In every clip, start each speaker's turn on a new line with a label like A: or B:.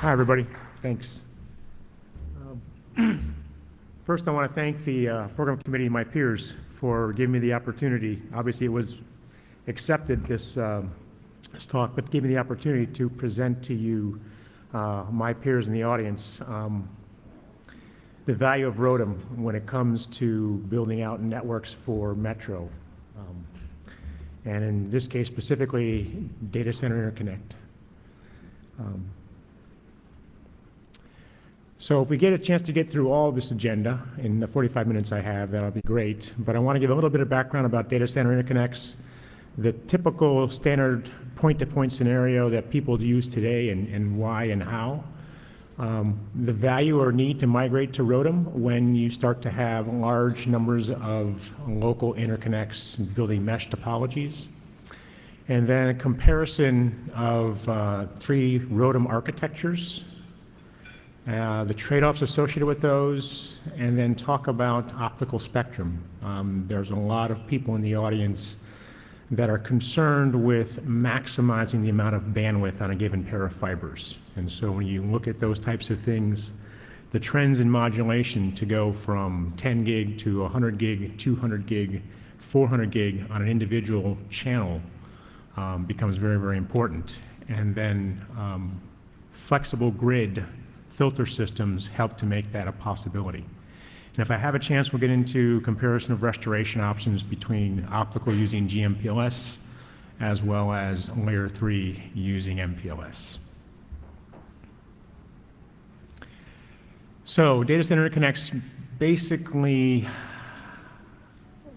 A: Hi, everybody. Thanks. Um, first, I want to thank the uh, program committee and my peers for giving me the opportunity. Obviously, it was accepted this, um, this talk, but gave me the opportunity to present to you, uh, my peers in the audience, um, the value of ROADM when it comes to building out networks for Metro. Um, and in this case specifically, data center interconnect. Um, so if we get a chance to get through all this agenda in the 45 minutes I have, that'll be great. But I want to give a little bit of background about data center interconnects, the typical standard point-to-point -point scenario that people use today and, and why and how. Um, the value or need to migrate to ROADM when you start to have large numbers of local interconnects building mesh topologies. And then a comparison of uh, three ROADM architectures, uh, the trade-offs associated with those, and then talk about optical spectrum. Um, there's a lot of people in the audience that are concerned with maximizing the amount of bandwidth on a given pair of fibers. And so when you look at those types of things, the trends in modulation to go from 10 gig to 100 gig, 200 gig, 400 gig on an individual channel um, becomes very, very important. And then um, flexible grid filter systems help to make that a possibility. And if I have a chance, we'll get into comparison of restoration options between optical using GMPLS as well as layer 3 using MPLS. So data center interconnects basically,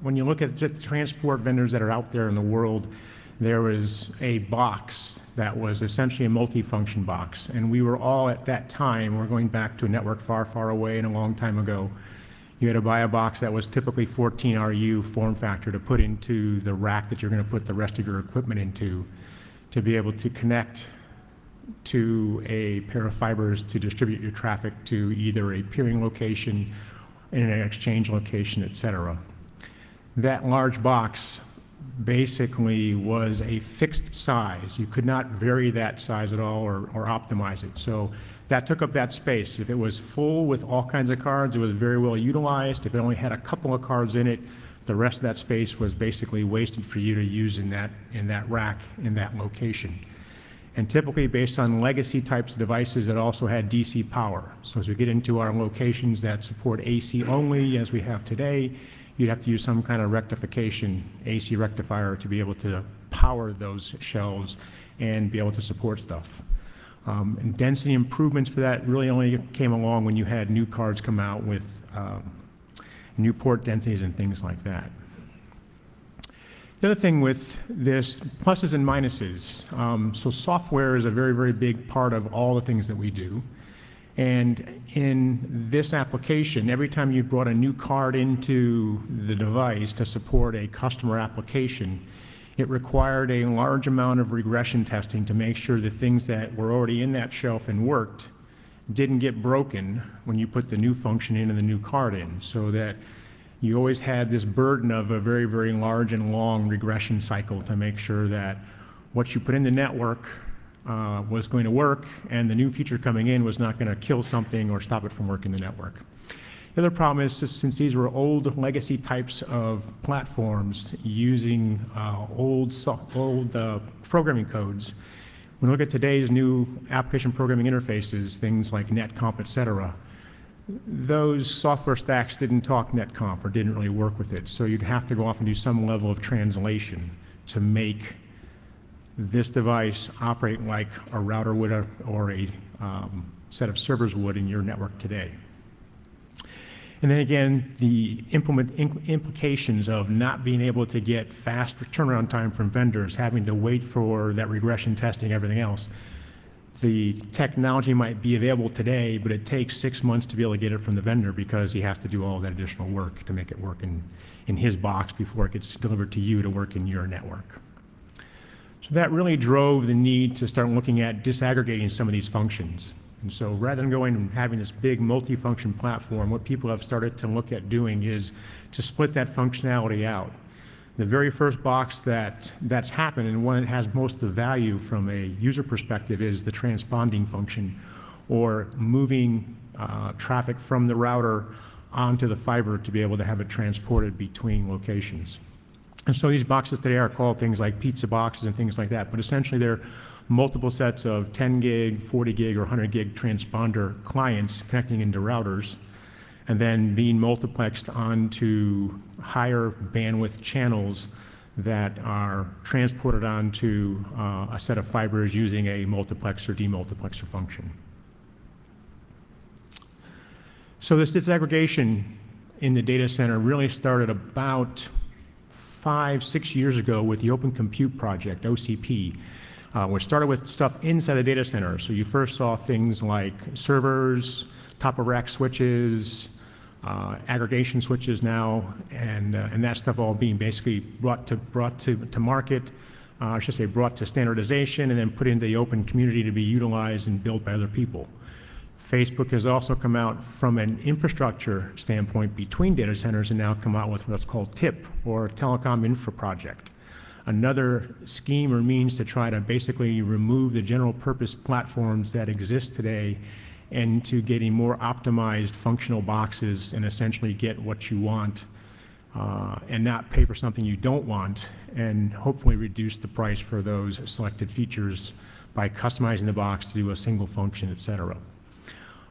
A: when you look at the transport vendors that are out there in the world, there is a box that was essentially a multifunction box. And we were all at that time, we're going back to a network far, far away and a long time ago, you had to buy a box that was typically 14 RU form factor to put into the rack that you're going to put the rest of your equipment into to be able to connect to a pair of fibers to distribute your traffic to either a peering location, in an exchange location, et cetera. That large box basically was a fixed size. You could not vary that size at all or, or optimize it. So that took up that space. If it was full with all kinds of cards, it was very well utilized. If it only had a couple of cards in it, the rest of that space was basically wasted for you to use in that, in that rack, in that location. And typically based on legacy types of devices that also had DC power. So as we get into our locations that support AC only, as we have today, you'd have to use some kind of rectification, AC rectifier, to be able to power those shelves and be able to support stuff. Um, and density improvements for that really only came along when you had new cards come out with um, new port densities and things like that. The other thing with this, pluses and minuses. Um, so software is a very, very big part of all the things that we do. And in this application, every time you brought a new card into the device to support a customer application, it required a large amount of regression testing to make sure the things that were already in that shelf and worked didn't get broken when you put the new function in and the new card in, so that you always had this burden of a very, very large and long regression cycle to make sure that what you put in the network uh, was going to work, and the new feature coming in was not going to kill something or stop it from working the network. The other problem is since these were old legacy types of platforms using uh, old, old uh, programming codes, when we look at today's new application programming interfaces, things like NetConf, et cetera, those software stacks didn't talk NetConf or didn't really work with it. So you'd have to go off and do some level of translation to make this device operate like a router would or a um, set of servers would in your network today. And then again, the implement, implications of not being able to get fast turnaround time from vendors, having to wait for that regression testing, everything else. The technology might be available today, but it takes six months to be able to get it from the vendor because he has to do all that additional work to make it work in, in his box before it gets delivered to you to work in your network. That really drove the need to start looking at disaggregating some of these functions. And so rather than going and having this big multi-function platform, what people have started to look at doing is to split that functionality out. The very first box that that's happened and one that has most of the value from a user perspective is the transponding function or moving uh, traffic from the router onto the fiber to be able to have it transported between locations. And so these boxes today are called things like pizza boxes and things like that, but essentially they're multiple sets of 10 gig, 40 gig, or 100 gig transponder clients connecting into routers and then being multiplexed onto higher bandwidth channels that are transported onto uh, a set of fibers using a multiplexer demultiplexer function. So this disaggregation in the data center really started about five, six years ago with the Open Compute Project, OCP, uh, which started with stuff inside the data center. So you first saw things like servers, top of rack switches, uh, aggregation switches now, and, uh, and that stuff all being basically brought to, brought to, to market, uh, I should say brought to standardization and then put into the open community to be utilized and built by other people. Facebook has also come out from an infrastructure standpoint between data centers and now come out with what's called TIP, or Telecom Infra Project. Another scheme or means to try to basically remove the general purpose platforms that exist today into getting more optimized functional boxes and essentially get what you want uh, and not pay for something you don't want and hopefully reduce the price for those selected features by customizing the box to do a single function, et cetera.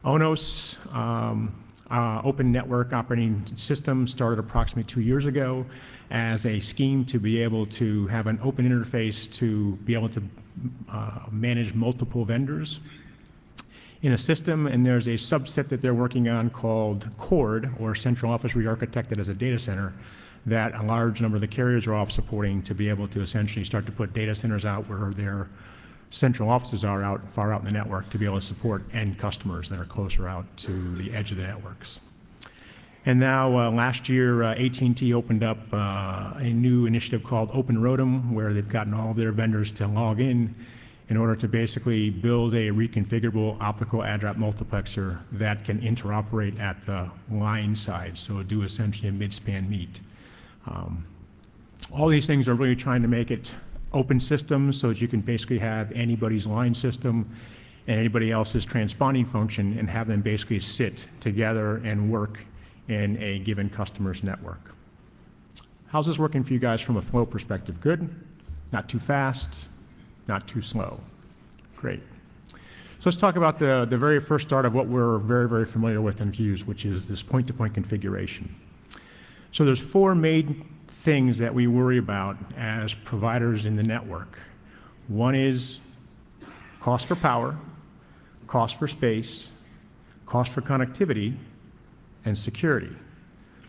A: ONOS, um, uh, Open Network Operating System, started approximately two years ago as a scheme to be able to have an open interface to be able to uh, manage multiple vendors in a system, and there's a subset that they're working on called CORD, or Central Office Re-Architected as a Data Center, that a large number of the carriers are off supporting to be able to essentially start to put data centers out where their central offices are out far out in the network to be able to support end customers that are closer out to the edge of the networks. And now, uh, last year, uh, AT&T opened up uh, a new initiative called Open ROADM, where they've gotten all of their vendors to log in in order to basically build a reconfigurable optical add-drop multiplexer that can interoperate at the line side, so do essentially a mid-span meet. Um, all these things are really trying to make it open systems so that you can basically have anybody's line system and anybody else's transponding function and have them basically sit together and work in a given customer's network. How's this working for you guys from a flow perspective? Good? Not too fast? not too slow. Great. So let's talk about the, the very first start of what we're very, very familiar with in Fuse, which is this point-to-point -point configuration. So there's four main things that we worry about as providers in the network. One is cost for power, cost for space, cost for connectivity, and security.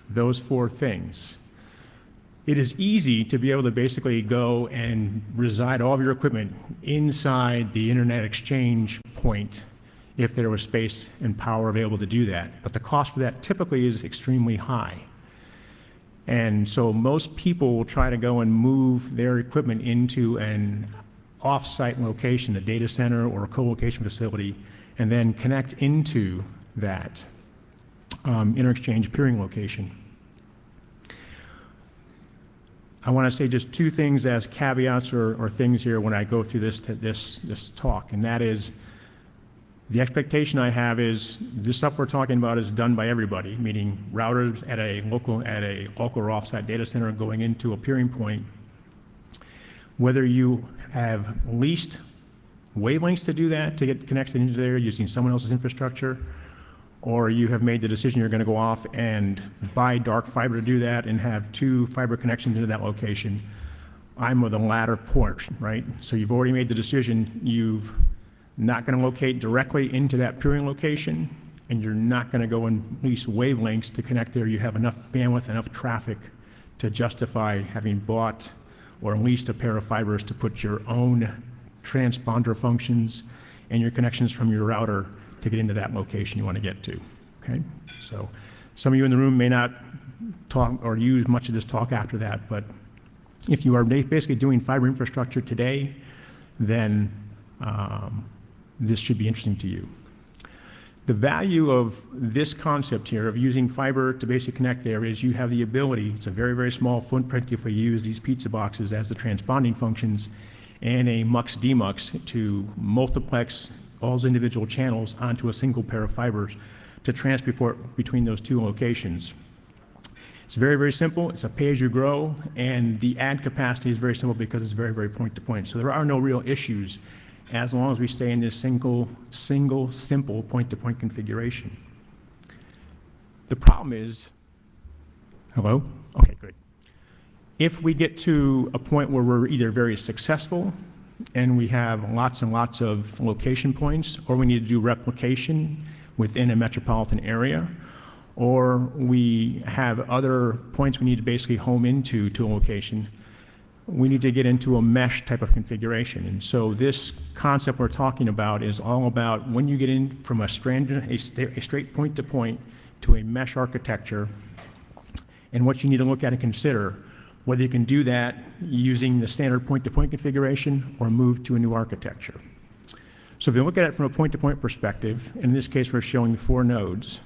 A: Those four things it is easy to be able to basically go and reside all of your equipment inside the internet exchange point if there was space and power available to do that. But the cost for that typically is extremely high. And so most people will try to go and move their equipment into an off-site location, a data center or a co-location facility, and then connect into that um, inter-exchange peering location. I want to say just two things as caveats or, or things here when I go through this, this, this talk, and that is the expectation I have is this stuff we're talking about is done by everybody, meaning routers at a local at a local or offsite data center going into a peering point. Whether you have leased wavelengths to do that to get connected into there using someone else's infrastructure, or you have made the decision you're going to go off and buy dark fiber to do that and have two fiber connections into that location. I'm with the latter portion, right? So you've already made the decision, you've not going to locate directly into that peering location, and you're not going to go and lease wavelengths to connect there. You have enough bandwidth, enough traffic to justify having bought or leased a pair of fibers to put your own transponder functions and your connections from your router to get into that location you want to get to. Okay? So some of you in the room may not talk or use much of this talk after that, but if you are basically doing fiber infrastructure today, then um, this should be interesting to you. The value of this concept here of using fiber to basically connect there is you have the ability, it's a very, very small footprint if we use these pizza boxes as the transponding functions and a mux demux to multiplex all those individual channels onto a single pair of fibers to transport between those two locations. It's very, very simple. It's a pay-as-you-grow, and the add capacity is very simple because it's very, very point-to-point. So there are no real issues as long as we stay in this single, single, simple point-to-point configuration. The problem is, hello? Okay, good. If we get to a point where we're either very successful and we have lots and lots of location points, or we need to do replication within a metropolitan area, or we have other points we need to basically home into to a location, we need to get into a mesh type of configuration. And so this concept we're talking about is all about when you get in from a, strand, a, st a straight point to point to a mesh architecture and what you need to look at and consider whether you can do that using the standard point-to-point configuration or move to a new architecture. So if you look at it from a point-to-point perspective, in this case we're showing four nodes,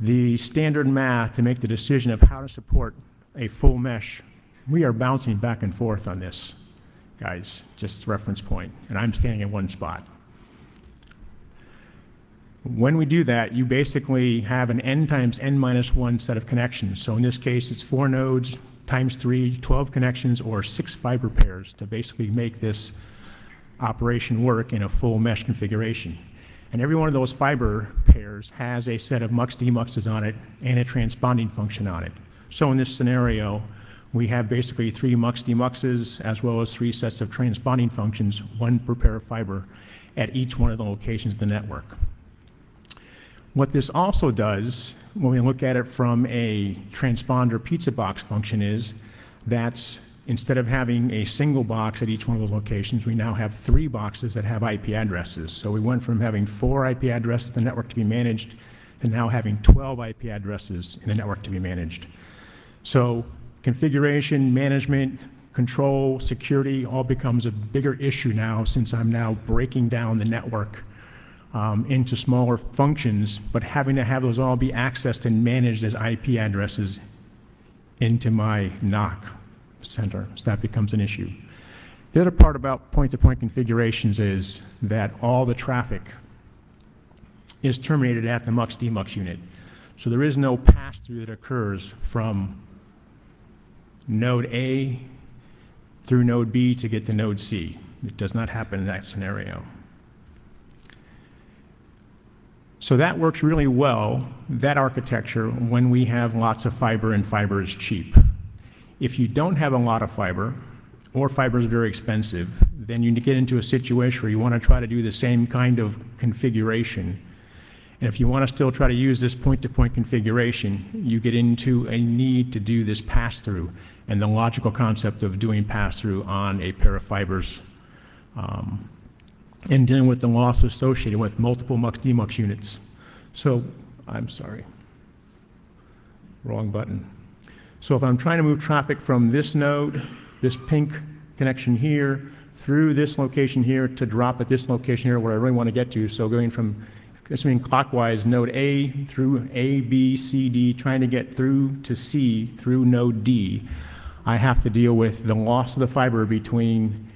A: the standard math to make the decision of how to support a full mesh, we are bouncing back and forth on this, guys, just reference point, and I'm standing in one spot. When we do that, you basically have an n times n minus 1 set of connections. So in this case, it's four nodes times three, 12 connections, or six fiber pairs to basically make this operation work in a full mesh configuration. And every one of those fiber pairs has a set of mux demuxes on it and a transponding function on it. So in this scenario, we have basically three mux demuxes as well as three sets of transponding functions, one per pair of fiber at each one of the locations of the network. What this also does, when we look at it from a transponder pizza box function is, that's Instead of having a single box at each one of those locations, we now have three boxes that have IP addresses. So we went from having four IP addresses in the network to be managed to now having 12 IP addresses in the network to be managed. So configuration, management, control, security all becomes a bigger issue now since I'm now breaking down the network um, into smaller functions, but having to have those all be accessed and managed as IP addresses into my NOC center. So that becomes an issue. The other part about point-to-point -point configurations is that all the traffic is terminated at the MUX DMUX unit. So there is no pass-through that occurs from node A through node B to get to node C. It does not happen in that scenario. So that works really well, that architecture, when we have lots of fiber and fiber is cheap. If you don't have a lot of fiber, or fiber is very expensive, then you get into a situation where you want to try to do the same kind of configuration. And if you want to still try to use this point-to-point -point configuration, you get into a need to do this pass-through and the logical concept of doing pass-through on a pair of fibers um, and dealing with the loss associated with multiple MUX-DMUX units. So, I'm sorry, wrong button. So if I'm trying to move traffic from this node, this pink connection here, through this location here to drop at this location here where I really want to get to, so going from, assuming clockwise, node A through A, B, C, D, trying to get through to C through node D, I have to deal with the loss of the fiber between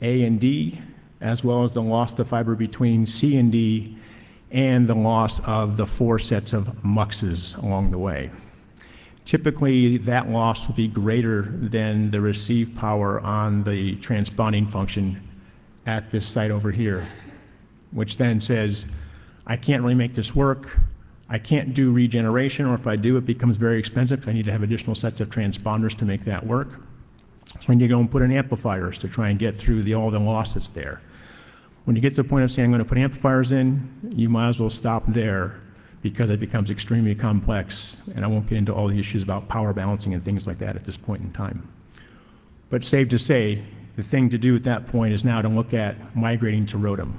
A: A and D, as well as the loss of the fiber between C and D, and the loss of the four sets of muxes along the way. Typically, that loss will be greater than the receive power on the transponding function at this site over here, which then says, I can't really make this work. I can't do regeneration, or if I do, it becomes very expensive. I need to have additional sets of transponders to make that work. So I need to go and put in amplifiers to try and get through the, all the loss that's there. When you get to the point of saying, I'm going to put amplifiers in, you might as well stop there because it becomes extremely complex, and I won't get into all the issues about power balancing and things like that at this point in time. But safe to say, the thing to do at that point is now to look at migrating to ROADM.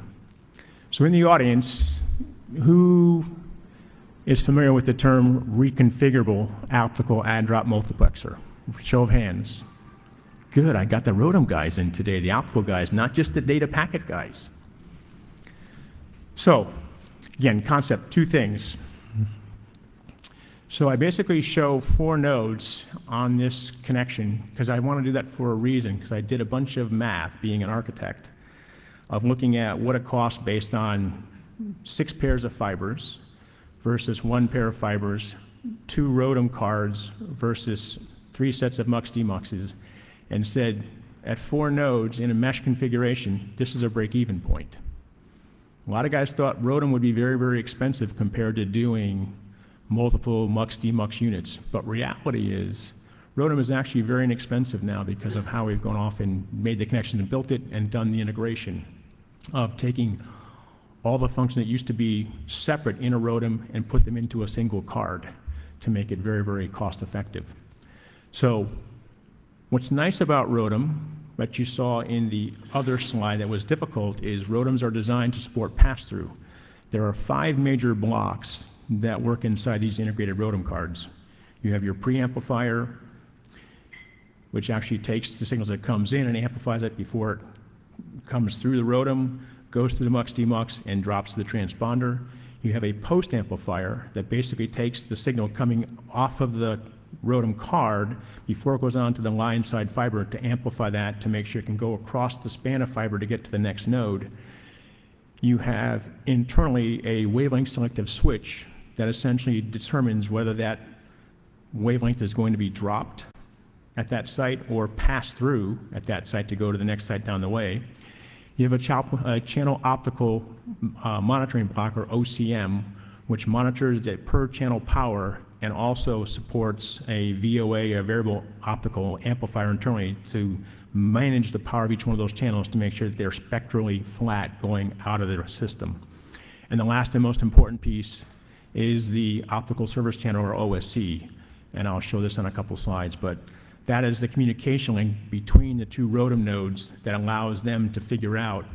A: So in the audience, who is familiar with the term reconfigurable optical add-drop multiplexer? Show of hands. Good, I got the ROADM guys in today, the optical guys, not just the data packet guys. So Again, concept, two things. So I basically show four nodes on this connection because I want to do that for a reason because I did a bunch of math being an architect. of looking at what it costs based on six pairs of fibers versus one pair of fibers, two ROADM cards versus three sets of MUX demuxes, and said, at four nodes in a mesh configuration, this is a break-even point. A lot of guys thought ROADM would be very, very expensive compared to doing multiple MUX demux units, but reality is ROADM is actually very inexpensive now because of how we've gone off and made the connection and built it and done the integration of taking all the functions that used to be separate in a ROADM and put them into a single card to make it very, very cost effective. So what's nice about ROADM, that you saw in the other slide that was difficult, is ROADMs are designed to support pass-through. There are five major blocks that work inside these integrated ROADM cards. You have your preamplifier, which actually takes the signals that comes in and amplifies it before it comes through the ROADM, goes through the MUX demux, and drops to the transponder. You have a post amplifier that basically takes the signal coming off of the ROADM card before it goes on to the line side fiber to amplify that to make sure it can go across the span of fiber to get to the next node. You have internally a wavelength selective switch that essentially determines whether that wavelength is going to be dropped at that site or pass through at that site to go to the next site down the way. You have a, a channel optical uh, monitoring block, or OCM, which monitors the per channel power and also supports a VOA, a variable optical amplifier internally to manage the power of each one of those channels to make sure that they're spectrally flat going out of the system. And the last and most important piece is the optical service channel, or OSC. And I'll show this on a couple slides, but that is the communication link between the two ROADM nodes that allows them to figure out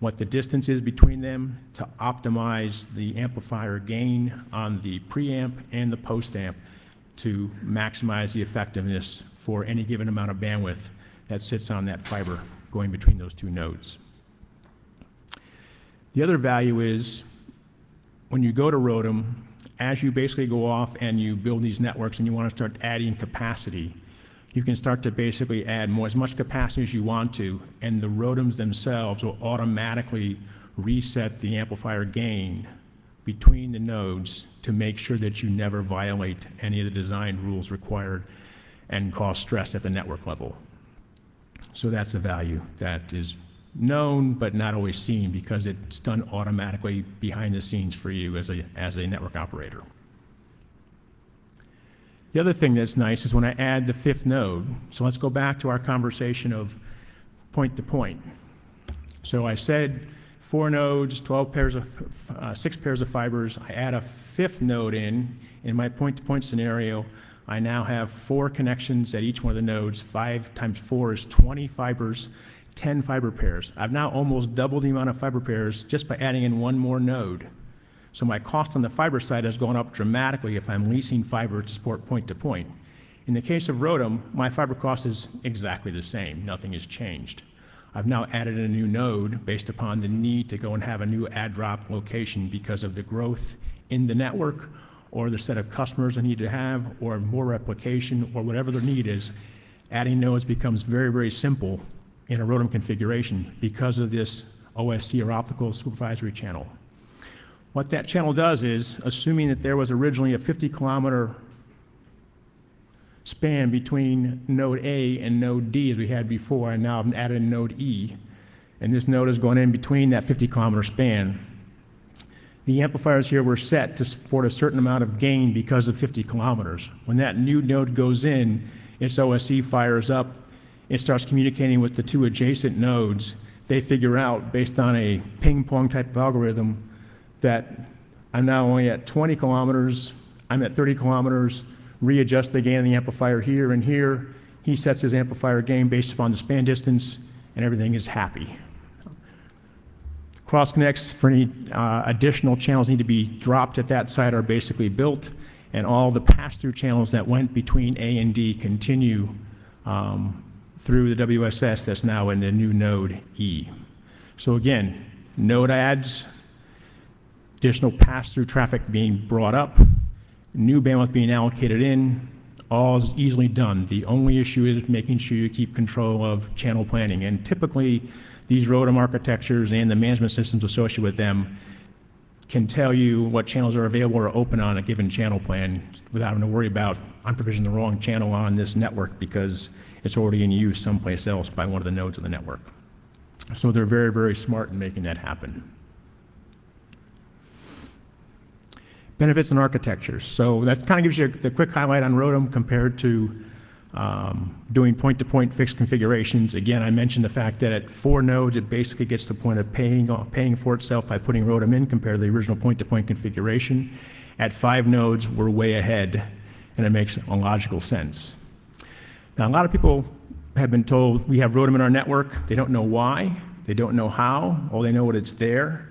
A: what the distance is between them to optimize the amplifier gain on the preamp and the postamp to maximize the effectiveness for any given amount of bandwidth that sits on that fiber going between those two nodes. The other value is when you go to ROADM, as you basically go off and you build these networks and you want to start adding capacity, you can start to basically add more, as much capacity as you want to, and the ROADMs themselves will automatically reset the amplifier gain between the nodes to make sure that you never violate any of the design rules required and cause stress at the network level. So that's a value that is known but not always seen because it's done automatically behind the scenes for you as a, as a network operator. The other thing that's nice is when I add the fifth node, so let's go back to our conversation of point to point. So I said four nodes, 12 pairs of, uh, six pairs of fibers. I add a fifth node in, in my point-to-point -point scenario, I now have four connections at each one of the nodes. Five times four is 20 fibers, 10 fiber pairs. I've now almost doubled the amount of fiber pairs just by adding in one more node. So my cost on the fiber side has gone up dramatically if I'm leasing fiber to support point-to-point. In the case of ROADM, my fiber cost is exactly the same. Nothing has changed. I've now added a new node based upon the need to go and have a new add drop location because of the growth in the network or the set of customers I need to have or more replication or whatever their need is. Adding nodes becomes very, very simple in a ROADM configuration because of this OSC or optical supervisory channel. What that channel does is, assuming that there was originally a 50 kilometer span between node A and node D as we had before, and now I've added node E, and this node is going in between that 50 kilometer span. The amplifiers here were set to support a certain amount of gain because of 50 kilometers. When that new node goes in, its OSC fires up, it starts communicating with the two adjacent nodes. They figure out, based on a ping pong type of algorithm, that I'm now only at 20 kilometers, I'm at 30 kilometers, readjust the gain of the amplifier here and here. He sets his amplifier gain based upon the span distance, and everything is happy. Cross connects for any uh, additional channels need to be dropped at that site are basically built, and all the pass-through channels that went between A and D continue um, through the WSS that's now in the new node E. So again, node adds, additional pass-through traffic being brought up, new bandwidth being allocated in, all is easily done. The only issue is making sure you keep control of channel planning. And typically, these ROADM architectures and the management systems associated with them can tell you what channels are available or open on a given channel plan without having to worry about, I'm provisioning the wrong channel on this network because it's already in use someplace else by one of the nodes of the network. So they're very, very smart in making that happen. Benefits and architectures. So that kind of gives you the quick highlight on ROADM compared to um, doing point-to-point fixed configurations. Again, I mentioned the fact that at four nodes, it basically gets to the point of paying, paying for itself by putting ROADM in compared to the original point-to-point configuration. At five nodes, we're way ahead, and it makes a logical sense. Now, a lot of people have been told we have ROADM in our network. They don't know why. They don't know how. All they know that it's there.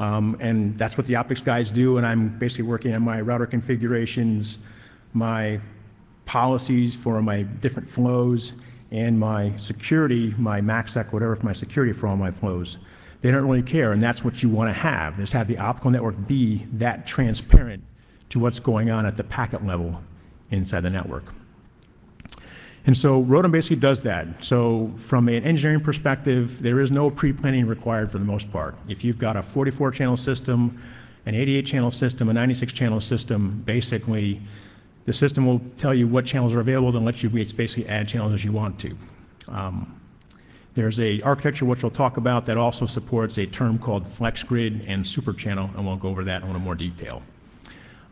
A: Um, and that's what the optics guys do. And I'm basically working on my router configurations, my policies for my different flows and my security, my MACsec, whatever for my security for all my flows. They don't really care, and that's what you want to have, is have the optical network be that transparent to what's going on at the packet level inside the network. And so ROADM basically does that. So from an engineering perspective, there is no pre-planning required for the most part. If you've got a 44-channel system, an 88-channel system, a 96-channel system, basically the system will tell you what channels are available and let you basically add channels as you want to. Um, there's a architecture which we'll talk about that also supports a term called FlexGrid and super channel, and we'll go over that in a little more detail.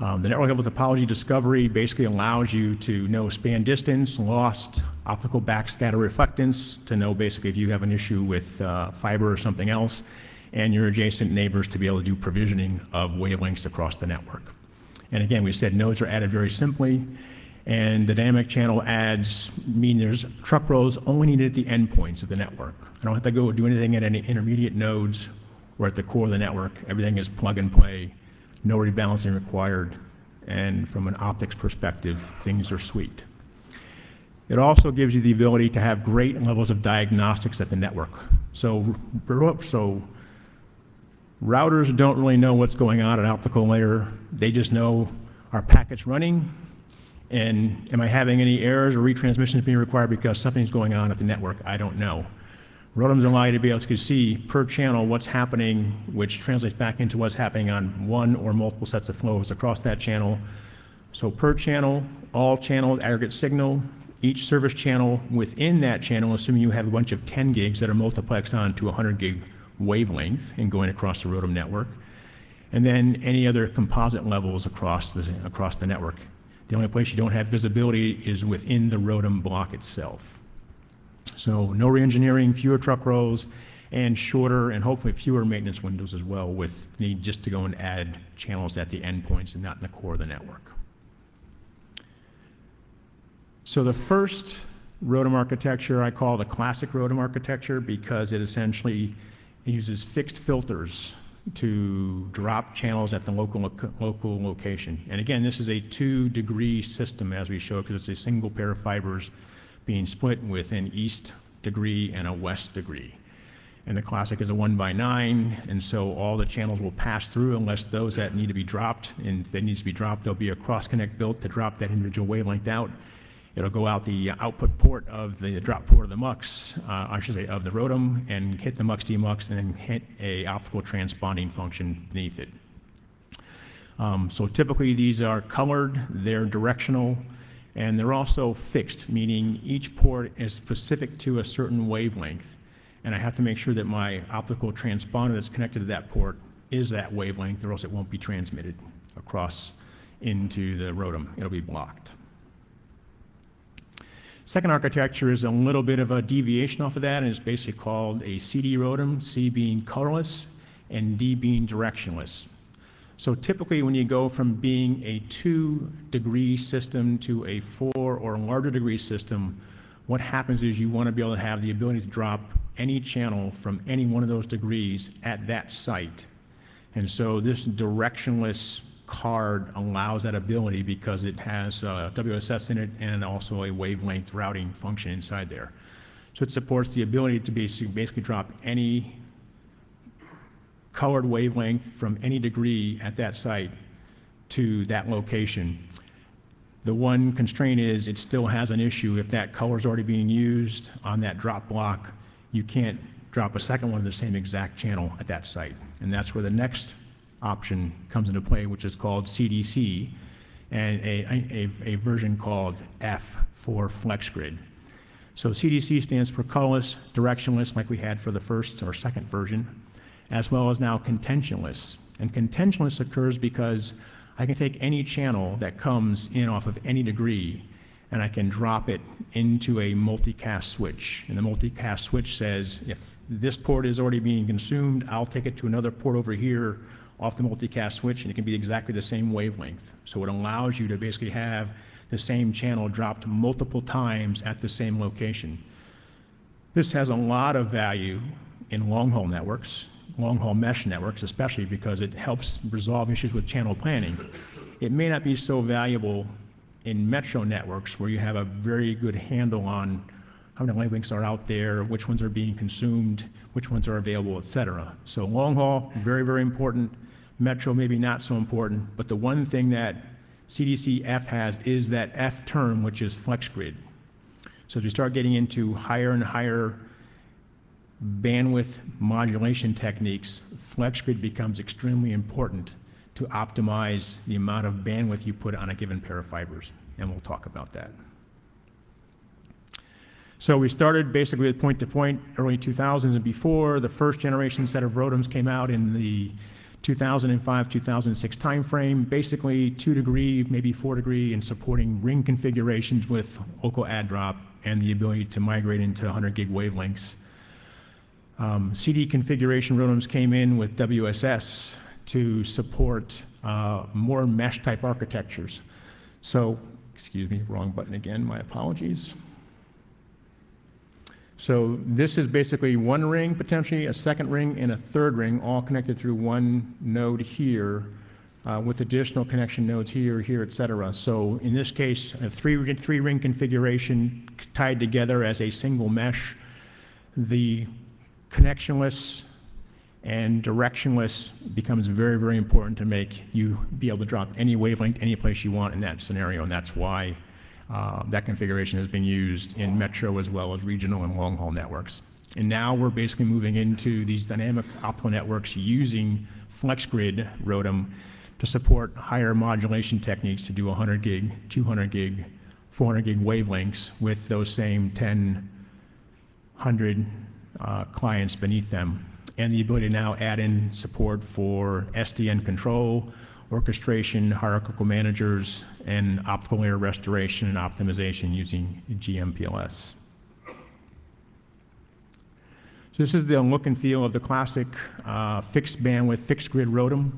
A: Um, the network level topology discovery basically allows you to know span distance, lost, optical backscatter reflectance, to know basically if you have an issue with uh, fiber or something else, and your adjacent neighbors to be able to do provisioning of wavelengths across the network. And again, we said nodes are added very simply, and the dynamic channel adds mean there's truck rolls only needed at the endpoints of the network. I don't have to go do anything at any intermediate nodes or at the core of the network. Everything is plug and play, no rebalancing required, and from an optics perspective, things are sweet. It also gives you the ability to have great levels of diagnostics at the network. So, so Routers don't really know what's going on at optical layer. They just know our packet's running, and am I having any errors or retransmissions being required because something's going on at the network? I don't know. ROADMs allow you to be able to see per channel what's happening, which translates back into what's happening on one or multiple sets of flows across that channel. So per channel, all channels aggregate signal, each service channel within that channel, assuming you have a bunch of 10 gigs that are multiplexed onto 100 gig wavelength and going across the ROADM network, and then any other composite levels across the, across the network. The only place you don't have visibility is within the ROADM block itself. So no reengineering, fewer truck rolls, and shorter and hopefully fewer maintenance windows as well with need just to go and add channels at the endpoints and not in the core of the network. So the first ROADM architecture I call the classic ROADM architecture because it essentially uses fixed filters to drop channels at the local, local location. And again, this is a two degree system as we show because it's a single pair of fibers being split with an east degree and a west degree. And the classic is a one by nine, and so all the channels will pass through unless those that need to be dropped, and if they need to be dropped, there'll be a cross connect built to drop that individual wavelength out. It'll go out the output port of the drop port of the MUX, uh, I should say of the ROADM, and hit the MUX DMUX and then hit a optical transponding function beneath it. Um, so typically these are colored, they're directional, and they're also fixed, meaning each port is specific to a certain wavelength. And I have to make sure that my optical transponder that's connected to that port is that wavelength, or else it won't be transmitted across into the ROADM. It'll be blocked. Second architecture is a little bit of a deviation off of that, and it's basically called a CD ROADM, C being colorless and D being directionless. So typically when you go from being a two degree system to a four or larger degree system, what happens is you want to be able to have the ability to drop any channel from any one of those degrees at that site. And so this directionless card allows that ability because it has uh, WSS in it and also a wavelength routing function inside there. So it supports the ability to basically drop any colored wavelength from any degree at that site to that location. The one constraint is it still has an issue if that color is already being used on that drop block. You can't drop a second one of the same exact channel at that site. And that's where the next option comes into play, which is called CDC, and a, a, a version called F for FlexGrid. So CDC stands for colorless, directionless, like we had for the first or second version, as well as now contentionless. And contentionless occurs because I can take any channel that comes in off of any degree and I can drop it into a multicast switch. And the multicast switch says, if this port is already being consumed, I'll take it to another port over here off the multicast switch, and it can be exactly the same wavelength. So it allows you to basically have the same channel dropped multiple times at the same location. This has a lot of value in long-haul networks, long-haul mesh networks, especially because it helps resolve issues with channel planning. It may not be so valuable in metro networks where you have a very good handle on how many wavelengths are out there, which ones are being consumed, which ones are available, et cetera. So long haul, very, very important. Metro, maybe not so important. But the one thing that CDC-F has is that F term, which is FlexGrid. So as we start getting into higher and higher bandwidth modulation techniques, FlexGrid becomes extremely important to optimize the amount of bandwidth you put on a given pair of fibers, and we'll talk about that. So we started basically with point-to-point early 2000s and before. The first generation set of ROADMs came out in the 2005-2006 timeframe, basically two degree, maybe four degree, and supporting ring configurations with local add drop and the ability to migrate into 100 gig wavelengths. Um, CD configuration ROADMs came in with WSS to support uh, more mesh type architectures. So, excuse me, wrong button again, my apologies. So this is basically one ring potentially, a second ring, and a third ring, all connected through one node here, uh, with additional connection nodes here, here, et cetera. So in this case, a three, three ring configuration tied together as a single mesh. The connectionless and directionless becomes very, very important to make you be able to drop any wavelength any place you want in that scenario, and that's why uh, that configuration has been used in metro as well as regional and long-haul networks. And now we're basically moving into these dynamic optical networks using FlexGrid ROADM to support higher modulation techniques to do 100 gig, 200 gig, 400 gig wavelengths with those same 10, 100 uh, clients beneath them and the ability to now add in support for SDN control, orchestration, hierarchical managers, and optical layer restoration and optimization using GMPLS. So this is the look and feel of the classic uh, fixed bandwidth, fixed grid ROADM.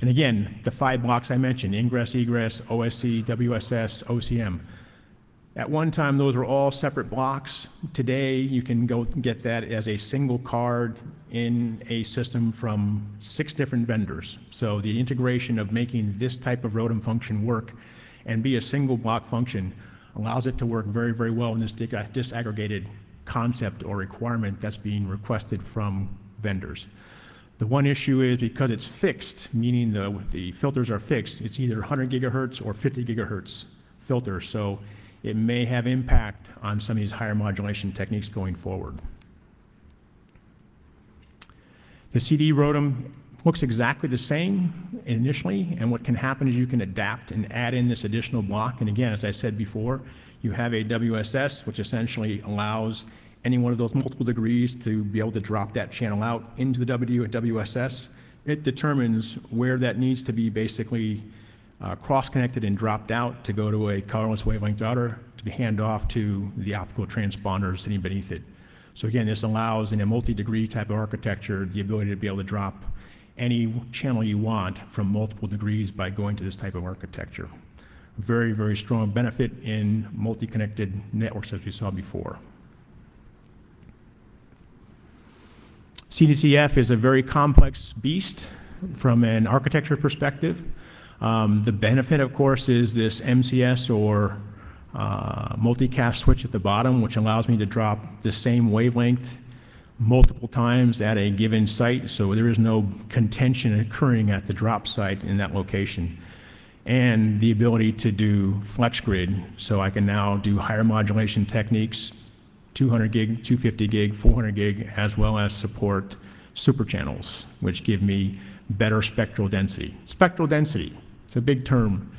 A: And again, the five blocks I mentioned, ingress, egress, OSC, WSS, OCM. At one time, those were all separate blocks. Today, you can go get that as a single card in a system from six different vendors. So the integration of making this type of ROADM function work and be a single block function allows it to work very, very well in this uh, disaggregated concept or requirement that's being requested from vendors. The one issue is because it's fixed, meaning the, the filters are fixed, it's either 100 gigahertz or 50 gigahertz filter. So it may have impact on some of these higher modulation techniques going forward. The CD ROADM looks exactly the same initially, and what can happen is you can adapt and add in this additional block. And again, as I said before, you have a WSS, which essentially allows any one of those multiple degrees to be able to drop that channel out into the W at WSS. It determines where that needs to be basically uh, cross-connected and dropped out to go to a colorless wavelength router to be handed off to the optical transponder sitting beneath it. So again, this allows in a multi-degree type of architecture the ability to be able to drop any channel you want from multiple degrees by going to this type of architecture. Very, very strong benefit in multi-connected networks as we saw before. CDCF is a very complex beast from an architecture perspective. Um, the benefit, of course, is this MCS or uh, multicast switch at the bottom, which allows me to drop the same wavelength multiple times at a given site, so there is no contention occurring at the drop site in that location. And the ability to do flex grid, so I can now do higher modulation techniques 200 gig, 250 gig, 400 gig, as well as support super channels, which give me better spectral density. Spectral density, it's a big term.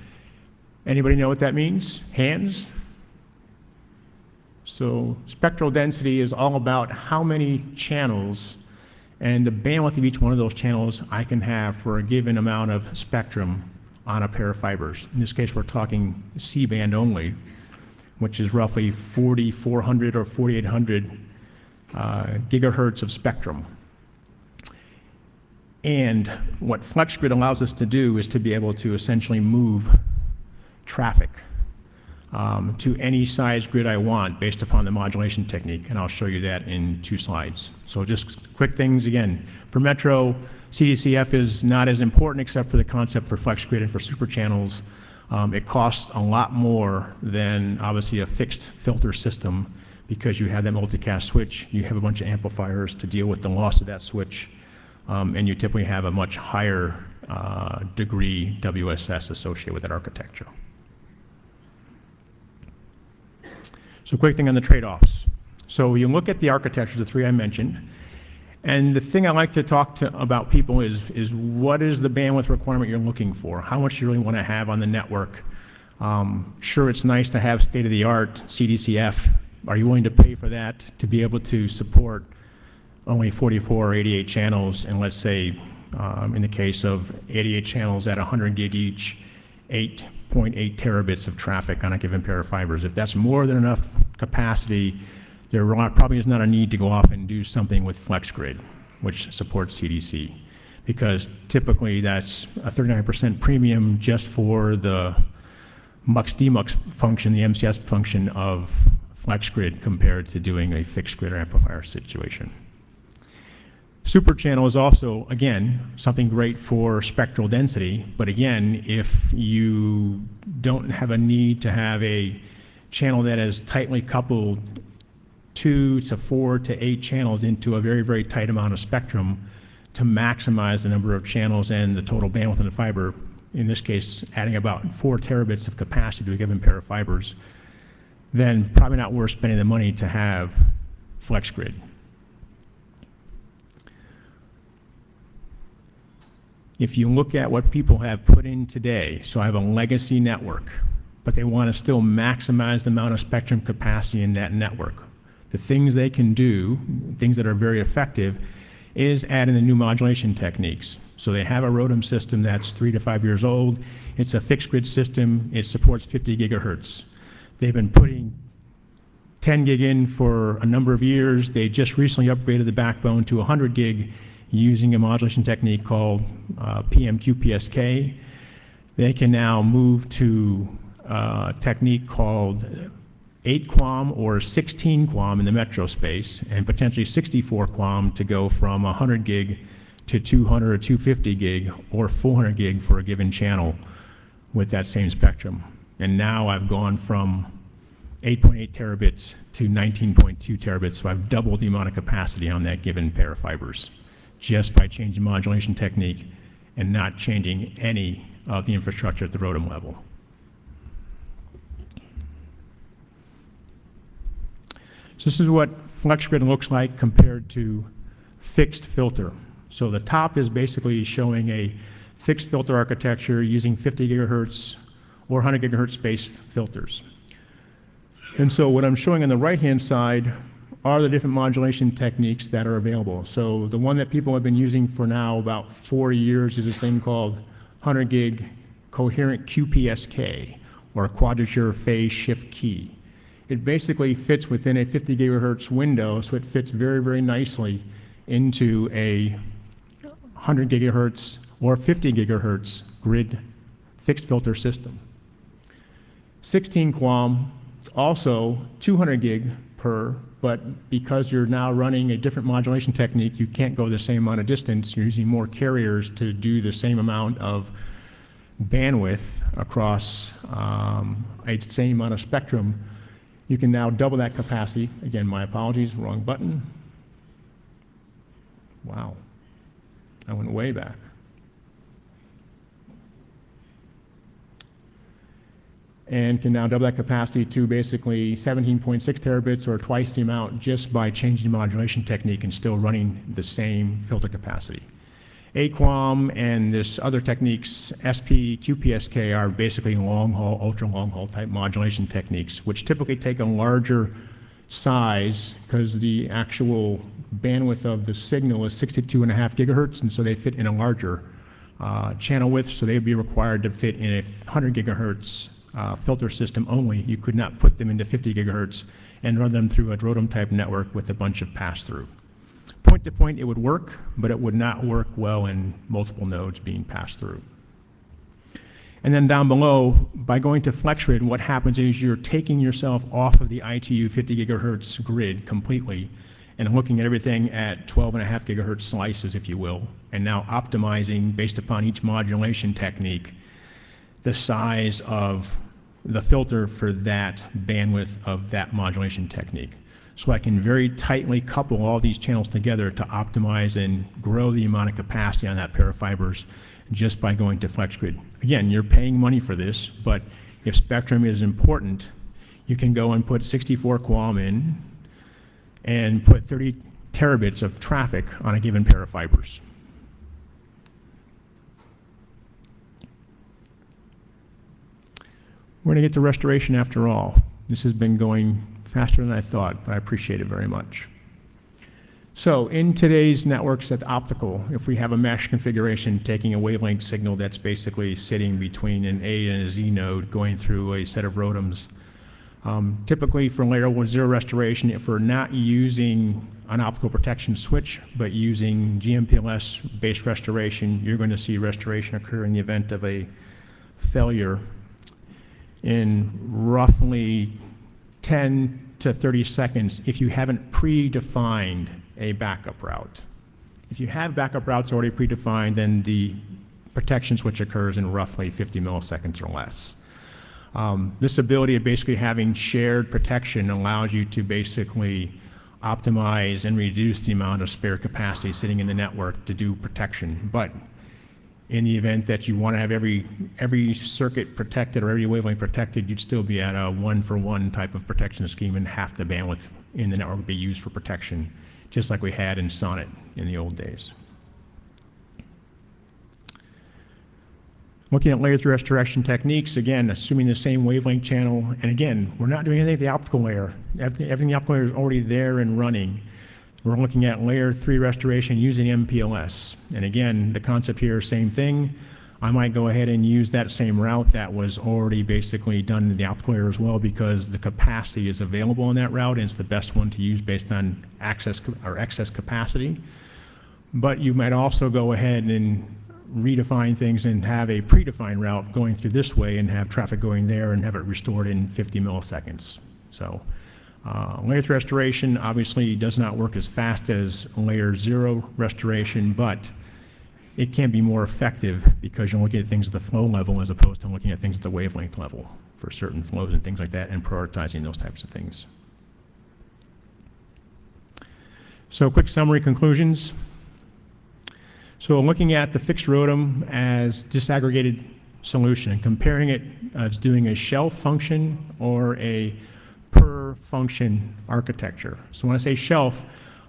A: Anybody know what that means? Hands? So spectral density is all about how many channels and the bandwidth of each one of those channels I can have for a given amount of spectrum on a pair of fibers. In this case, we're talking C-band only, which is roughly 4,400 or 4,800 uh, gigahertz of spectrum. And what FlexGrid allows us to do is to be able to essentially move traffic um, to any size grid I want based upon the modulation technique, and I'll show you that in two slides. So just quick things again. For Metro, CDCF is not as important except for the concept for FlexGrid and for super channels. Um, it costs a lot more than obviously a fixed filter system because you have that multicast switch, you have a bunch of amplifiers to deal with the loss of that switch, um, and you typically have a much higher uh, degree WSS associated with that architecture. So quick thing on the trade-offs. So you look at the architectures, the three I mentioned, and the thing I like to talk to about people is, is what is the bandwidth requirement you're looking for? How much you really want to have on the network? Um, sure, it's nice to have state-of-the-art CDCF. Are you willing to pay for that to be able to support only 44 or 88 channels, and let's say, um, in the case of 88 channels at 100 gig each, 8.8 terabits of traffic on a given pair of fibers. If that's more than enough capacity, there probably is not a need to go off and do something with FlexGrid, which supports CDC, because typically that's a 39% premium just for the MUX demux function, the MCS function of FlexGrid compared to doing a fixed grid amplifier situation. Super channel is also, again, something great for spectral density, but again, if you don't have a need to have a channel that is tightly coupled two to four to eight channels into a very, very tight amount of spectrum to maximize the number of channels and the total bandwidth in the fiber, in this case, adding about four terabits of capacity to a given pair of fibers, then probably not worth spending the money to have FlexGrid. If you look at what people have put in today, so I have a legacy network, but they want to still maximize the amount of spectrum capacity in that network. The things they can do, things that are very effective, is add in the new modulation techniques. So they have a ROADM system that's three to five years old. It's a fixed grid system. It supports 50 gigahertz. They've been putting 10 gig in for a number of years. They just recently upgraded the backbone to 100 gig using a modulation technique called uh, PMQPSK. They can now move to uh, a technique called 8 QAM or 16 QAM in the metro space, and potentially 64 QAM to go from 100 gig to 200 or 250 gig or 400 gig for a given channel with that same spectrum. And now I've gone from 8.8 terabits to 19.2 terabits, so I've doubled the amount of capacity on that given pair of fibers just by changing modulation technique and not changing any of the infrastructure at the ROADM level. So this is what FlexGrid looks like compared to fixed filter. So the top is basically showing a fixed filter architecture using 50 gigahertz or 100 gigahertz space filters. And so what I'm showing on the right-hand side are the different modulation techniques that are available. So the one that people have been using for now about four years is this thing called 100 gig coherent QPSK or quadrature phase shift key. It basically fits within a 50 gigahertz window, so it fits very, very nicely into a 100 gigahertz or 50 gigahertz grid fixed filter system. 16 QAM, also 200 gig per but because you're now running a different modulation technique, you can't go the same amount of distance. You're using more carriers to do the same amount of bandwidth across um, a same amount of spectrum. You can now double that capacity. Again, my apologies, wrong button. Wow, I went way back. And can now double that capacity to basically 17.6 terabits or twice the amount just by changing the modulation technique and still running the same filter capacity. 8 QAM and this other techniques, SP, QPSK, are basically long haul, ultra long haul type modulation techniques, which typically take a larger size because the actual bandwidth of the signal is 62 and a half gigahertz, and so they fit in a larger uh, channel width, so they'd be required to fit in a 100 gigahertz uh, filter system only. You could not put them into 50 gigahertz and run them through a ROADM type network with a bunch of pass-through. Point to point, it would work, but it would not work well in multiple nodes being passed through. And then down below, by going to FlexGrid, what happens is you're taking yourself off of the ITU 50 gigahertz grid completely and looking at everything at 12 and a half gigahertz slices, if you will, and now optimizing based upon each modulation technique the size of the filter for that bandwidth of that modulation technique so I can very tightly couple all these channels together to optimize and grow the amount of capacity on that pair of fibers just by going to FlexGrid. Again, you're paying money for this, but if spectrum is important, you can go and put 64 QAM in and put 30 terabits of traffic on a given pair of fibers. We're going to get to restoration after all. This has been going faster than I thought, but I appreciate it very much. So in today's networks at optical, if we have a mesh configuration taking a wavelength signal that's basically sitting between an A and a Z node going through a set of ROADMs, um, typically for layer one zero restoration, if we're not using an optical protection switch, but using GMPLS based restoration, you're going to see restoration occur in the event of a failure in roughly 10 to 30 seconds if you haven't predefined a backup route. If you have backup routes already predefined, then the protection switch occurs in roughly 50 milliseconds or less. Um, this ability of basically having shared protection allows you to basically optimize and reduce the amount of spare capacity sitting in the network to do protection. But in the event that you want to have every, every circuit protected or every wavelength protected, you'd still be at a one-for-one type of protection scheme and half the bandwidth in the network would be used for protection, just like we had in SONET in the old days. Looking at layer three restoration techniques, again, assuming the same wavelength channel, and again, we're not doing anything at the optical layer. Everything, everything the optical layer is already there and running. We're looking at layer three restoration using MPLS. And again, the concept here, same thing. I might go ahead and use that same route that was already basically done in the optical layer as well because the capacity is available in that route and it's the best one to use based on access or excess capacity. But you might also go ahead and redefine things and have a predefined route going through this way and have traffic going there and have it restored in 50 milliseconds. So uh, restoration obviously does not work as fast as layer 0 restoration, but it can be more effective because you're looking at things at the flow level as opposed to looking at things at the wavelength level for certain flows and things like that and prioritizing those types of things. So quick summary conclusions. So looking at the fixed ROADM as disaggregated solution and comparing it as doing a shelf function or a per function architecture. So when I say shelf,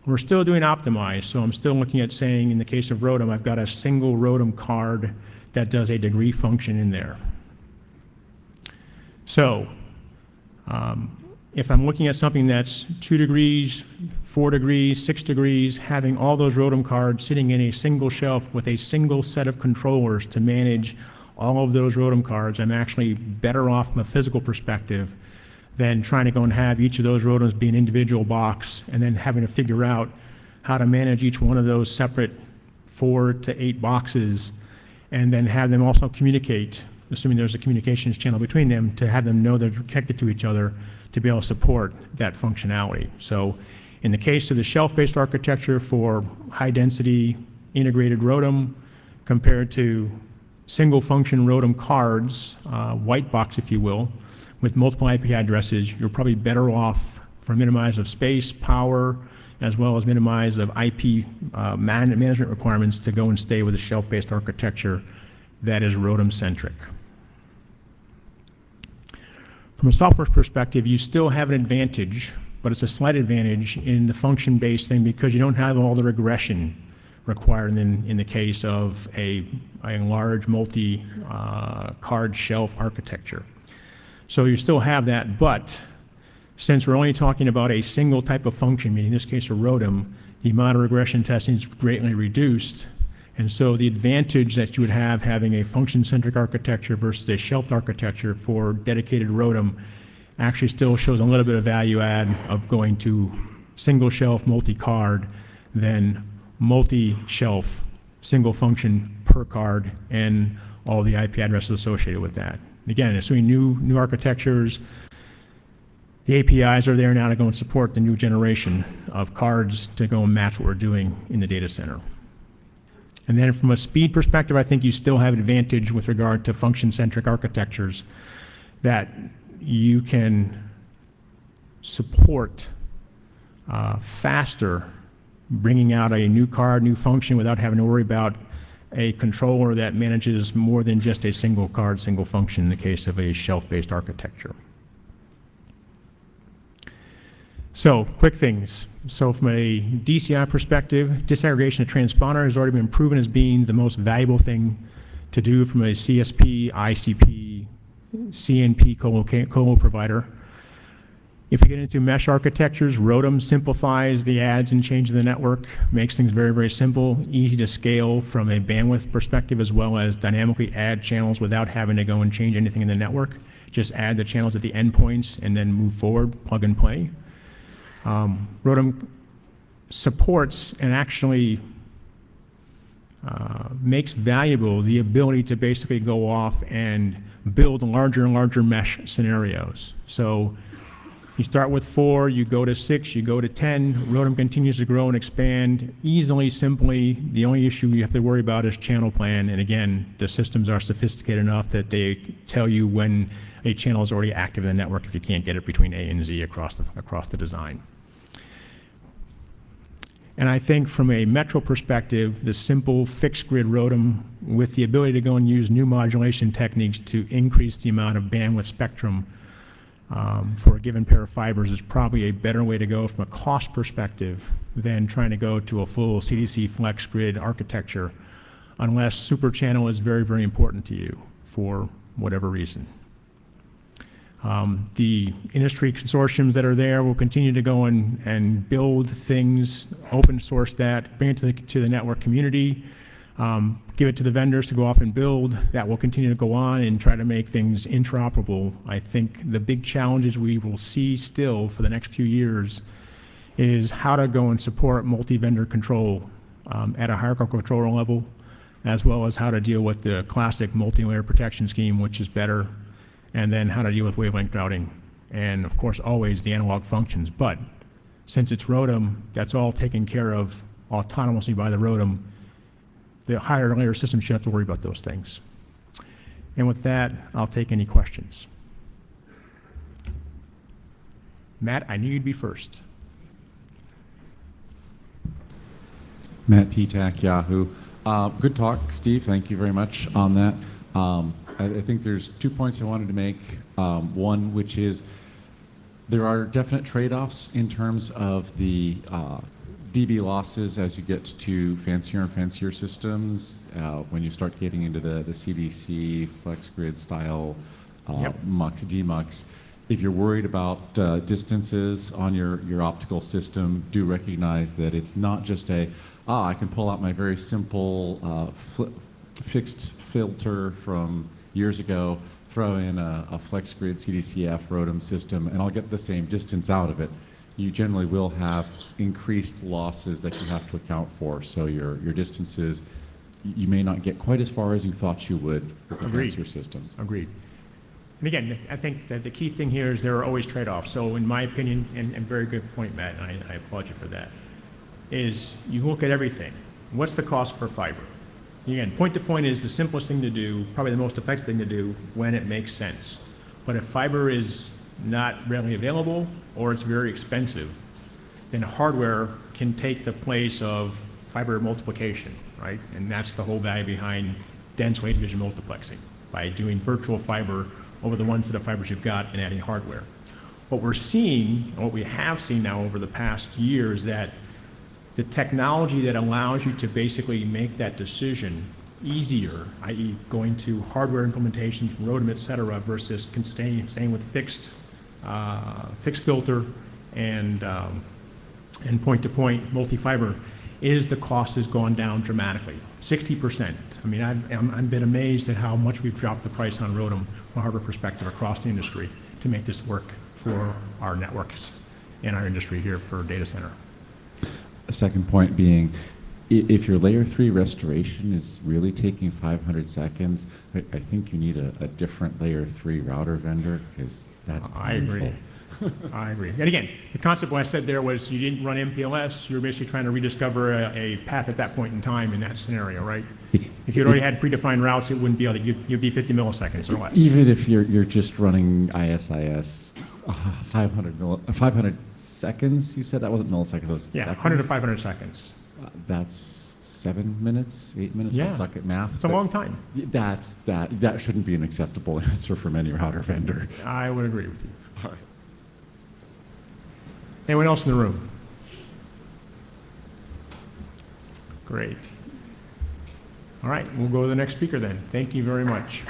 A: we're still doing optimize. So I'm still looking at saying in the case of ROADM, I've got a single ROADM card that does a degree function in there. So um, if I'm looking at something that's two degrees, four degrees, six degrees, having all those ROADM cards sitting in a single shelf with a single set of controllers to manage all of those ROADM cards, I'm actually better off from a physical perspective than trying to go and have each of those ROADMs be an individual box and then having to figure out how to manage each one of those separate four to eight boxes and then have them also communicate, assuming there's a communications channel between them, to have them know they're connected to each other to be able to support that functionality. So in the case of the shelf-based architecture for high-density integrated ROADM compared to single function ROADM cards, uh, white box if you will, with multiple IP addresses, you're probably better off for minimize of space, power, as well as minimize of IP uh, man management requirements to go and stay with a shelf-based architecture that is ROADM-centric. From a software perspective, you still have an advantage, but it's a slight advantage in the function-based thing because you don't have all the regression required in, in the case of a, a large multi-card shelf architecture. So you still have that, but since we're only talking about a single type of function, meaning in this case a ROADM, the amount of regression testing is greatly reduced. And so the advantage that you would have having a function-centric architecture versus a shelved architecture for dedicated ROADM actually still shows a little bit of value add of going to single shelf multi-card than multi-shelf single function per card and all the IP addresses associated with that. Again, assuming new, new architectures, the APIs are there now to go and support the new generation of cards to go and match what we're doing in the data center. And then from a speed perspective, I think you still have advantage with regard to function-centric architectures that you can support uh, faster bringing out a new card, new function without having to worry about a controller that manages more than just a single card, single function in the case of a shelf-based architecture. So, quick things. So, from a DCI perspective, disaggregation of transponder has already been proven as being the most valuable thing to do from a CSP, ICP, CNP colo, colo provider. If you get into mesh architectures, ROADM simplifies the adds and changes the network, makes things very, very simple, easy to scale from a bandwidth perspective as well as dynamically add channels without having to go and change anything in the network. Just add the channels at the endpoints and then move forward, plug and play. Um, supports and actually uh, makes valuable the ability to basically go off and build larger and larger mesh scenarios. So you start with four, you go to six, you go to 10. ROADM continues to grow and expand easily, simply. The only issue you have to worry about is channel plan. And again, the systems are sophisticated enough that they tell you when a channel is already active in the network if you can't get it between A and Z across the, across the design. And I think from a metro perspective, the simple fixed grid ROADM with the ability to go and use new modulation techniques to increase the amount of bandwidth spectrum um, for a given pair of fibers is probably a better way to go from a cost perspective than trying to go to a full CDC flex grid architecture unless super channel is very, very important to you for whatever reason. Um, the industry consortiums that are there will continue to go and, and build things, open source that, bring it to the, to the network community, um, give it to the vendors to go off and build. That will continue to go on and try to make things interoperable. I think the big challenges we will see still for the next few years is how to go and support multi-vendor control um, at a hierarchical control level, as well as how to deal with the classic multi-layer protection scheme, which is better, and then how to deal with wavelength routing, and of course always the analog functions. But since it's ROADM, that's all taken care of autonomously by the ROADM the higher layer system should have to worry about those things. And with that, I'll take any questions. Matt, I knew you'd be first.
B: Matt Petach, Yahoo. Uh, good talk, Steve. Thank you very much on that. Um, I, I, think there's two points I wanted to make. Um, one, which is there are definite trade-offs in terms of the uh, dB losses as you get to fancier and fancier systems, uh, when you start getting into the, the CDC, FlexGrid style uh, yep. MUX, DMUX. If you're worried about uh, distances on your, your optical system, do recognize that it's not just a, ah, I can pull out my very simple uh, fixed filter from years ago, throw in a, a FlexGrid CDCF ROADM system, and I'll get the same distance out of it you generally will have increased losses that you have to account for. So your, your distances, you may not get quite as far as you thought you would with the your systems.
A: Agreed. And again, I think that the key thing here is there are always trade-offs. So in my opinion, and, and very good point, Matt, and I, I applaud you for that, is you look at everything. What's the cost for fiber? Again, point-to-point -point is the simplest thing to do, probably the most effective thing to do when it makes sense. But if fiber is not readily available or it's very expensive, then hardware can take the place of fiber multiplication, right? And that's the whole value behind dense wave division multiplexing. By doing virtual fiber over the ones that of fibers you've got and adding hardware. What we're seeing, what we have seen now over the past year is that the technology that allows you to basically make that decision easier, i.e. going to hardware implementations, ROADM, et cetera, versus staying, with fixed, fixed filter and, um, and point-to-point multi-fiber, is the cost has gone down dramatically, 60%. I mean, I've, been amazed at how much we've dropped the price on ROADM from a hardware perspective across the industry to make this work for our networks and our industry here for data center.
B: A second point being, if your layer three restoration is really taking 500 seconds, I, I think you need a, a different layer three router vendor because that's
A: I agree. I agree. And again, the concept what I said there was you didn't run MPLS, you were basically trying to rediscover a, a path at that point in time in that scenario, right? If you'd already had predefined routes, it wouldn't be, able to- you'd, you'd be 50 milliseconds or less.
B: Even if you're, you're just running ISIS, uh, 500 mil, uh, 500 seconds, you said that wasn't milliseconds, that was
A: Yeah,
B: seconds?
A: 100 to 500 seconds.
B: That's seven minutes, eight minutes, I suck at math.
A: It's a long time.
B: That's, that, that shouldn't be an acceptable answer from any router vendor.
A: I would agree with you.
B: All right.
A: Anyone else in the room? Great. All right, we'll go to the next speaker then. Thank you very much.